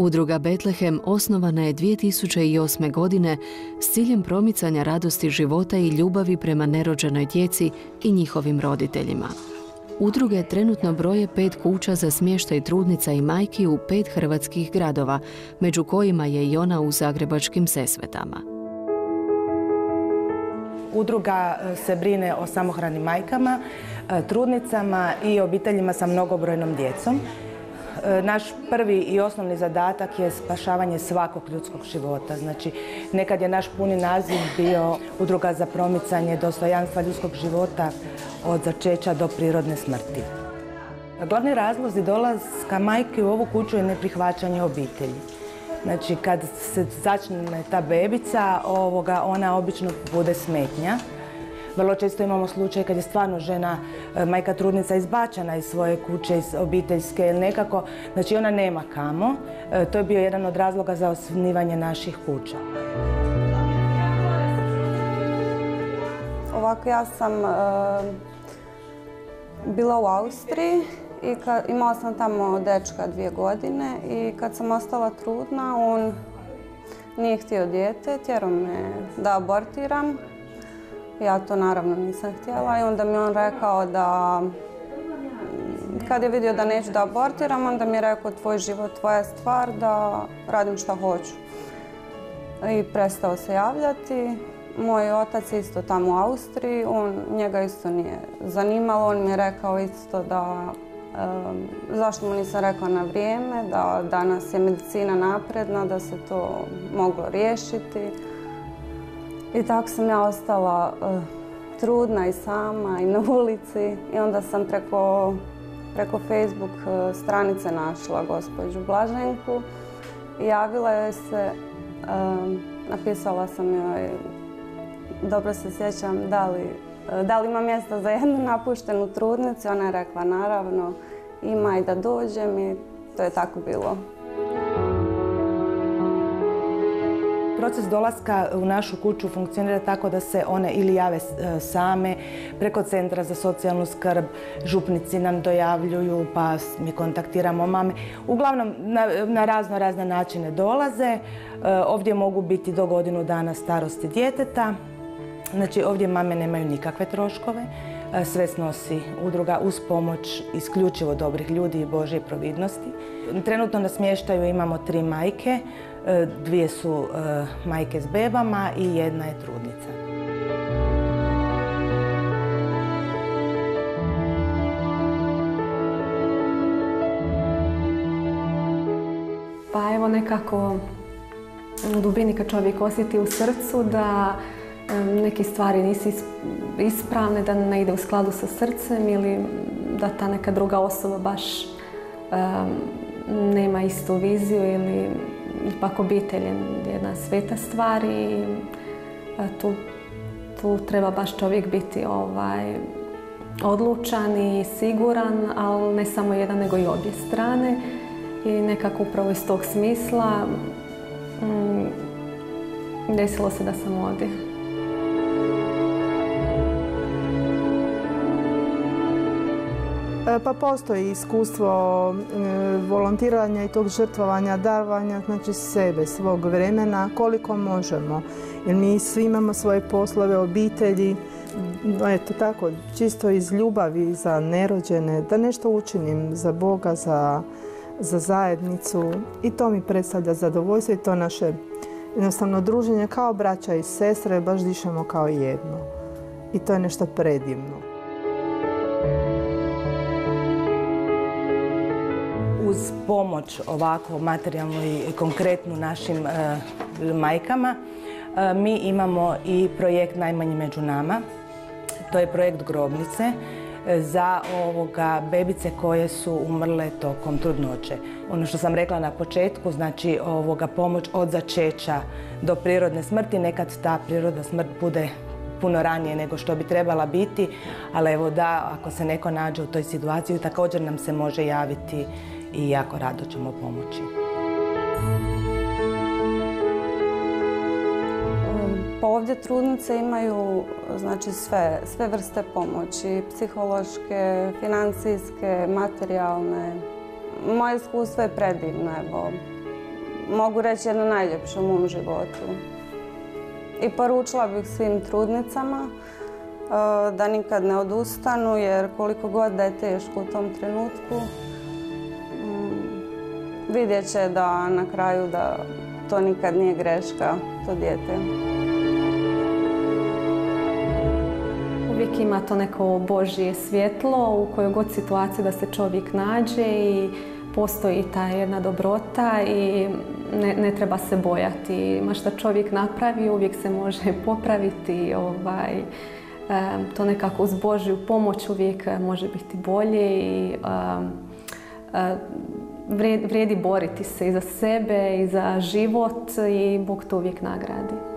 Udruga Betlehem osnovana je 2008. godine s ciljem promicanja radosti života i ljubavi prema nerođenoj djeci i njihovim roditeljima. Udruge trenutno broje pet kuća za smještaj trudnica i majki u pet hrvatskih gradova, među kojima je i ona u zagrebačkim sesvetama. Udruga e, se brine o samohranim majkama, e, trudnicama i obiteljima sa mnogobrojnom djecom. E, naš prvi i osnovni zadatak je spašavanje svakog ljudskog života. Znači, nekad je naš puni naziv bio udruga za promicanje dostojanstva ljudskog života od začeća do prirodne smrti. Glavni razlozi dolaska majke u ovu kuću je neprihvaćanje obitelji. Znači, kad se začne ta bebica, ovoga, ona obično bude smetnja. Vrlo često imamo slučaj kad je stvarno žena, e, majka trudnica izbačena iz svoje kuće, iz obiteljske ili nekako, znači ona nema kamo. E, to je bio jedan od razloga za osnivanje naših kuća. Ovako ja sam e, bila u Austriji i imala sam tamo dečka dvije godine i kad sam ostala trudna, on nije htio dijete, tjerao me da abortiram ja to naravno nisam htjela i onda mi on rekao da kad je vidio da neću da abortiram, onda mi je rekao tvoj život, tvoja stvar, da radim što hoću. I prestao se javljati. Moj otac isto tamo u Austriji, on, njega isto nije zanimalo, on mi je rekao isto da zašto mu nisam rekla na vrijeme, da danas je medicina napredna, da se to moglo riješiti. I tako sam ja ostala eh, trudna i sama i na ulici i onda sam preko, Facebook eh, stranice našla gospođu Blaženku javila joj se, napisala sam joj, dobro se sjećam, da li, eh, da li ima mjesta za jednu napuštenu trudnicu. Ona je rekla naravno ima i da dođem i to je tako bilo. Proces dolaska u našu kuću funkcionira tako da se one ili jave e, same preko Centra za socijalnu skrb, župnici nam dojavljuju pa mi kontaktiramo mame. Uglavnom na, razno razne načine dolaze. E, ovdje mogu biti do godinu dana starosti djeteta. Znači ovdje mame nemaju nikakve troškove. Sve snosi udruga uz pomoć isključivo dobrih ljudi i Božje providnosti. Trenutno na smještaju imamo tri majke, e, dvije su e, majke s bebama i jedna je trudnica. Pa evo nekako u dubini kad čovjek osjeti u srcu da neke stvari nisu ispravne, da ne ide u skladu sa srcem ili da ta neka druga osoba baš nema istu viziju ili ipak obitelj je jedna sveta stvar i tu, tu treba baš čovjek biti ovaj, odlučan i siguran, ali ne samo jedan nego i obje strane i nekako upravo iz tog smisla mm, desilo se da sam ovdje. Pa postoji iskustvo e, volontiranja i tog žrtvovanja, davanja, znači sebe, svog vremena, koliko možemo. Jer mi svi imamo svoje poslove, obitelji, eto tako, čisto iz ljubavi za nerođene, da nešto učinim za Boga, za, za zajednicu i to mi predstavlja zadovoljstvo i to naše jednostavno druženje kao braća i sestre, baš dišemo kao jedno. I to je nešto predivno. Uz pomoć ovako materijalnu i konkretnu našim e, majkama, e, mi imamo i projekt Najmanji među nama. To je projekt grobnice e, za ovoga bebice koje su umrle tokom trudnoće. Ono što sam rekla na početku, znači ovoga pomoć od začeća do prirodne smrti, nekad ta prirodna smrt bude puno ranije nego što bi trebala biti, ali evo da, ako se neko nađe u toj situaciji, također nam se može javiti i jako rado ćemo pomoći. Pa ovdje trudnice imaju znači, sve, sve vrste pomoći, psihološke, financijske, materijalne. Moje iskustvo je predivno. Evo. mogu reći jedno najljepše u mom životu. I poručila bih svim trudnicama e, da nikad ne odustanu jer koliko god da je teško u tom trenutku vidjet će da na kraju da to nikad nije greška, to dijete. Uvijek ima to neko Božje svjetlo u kojoj god situaciji da se čovjek nađe i postoji ta jedna dobrota i ne, treba se bojati. Ma što čovjek napravi, uvijek se može popraviti. Ovaj, to nekako uz Božju pomoć uvijek može biti bolje i vrijedi boriti se i za sebe i za život i Bog to uvijek nagradi.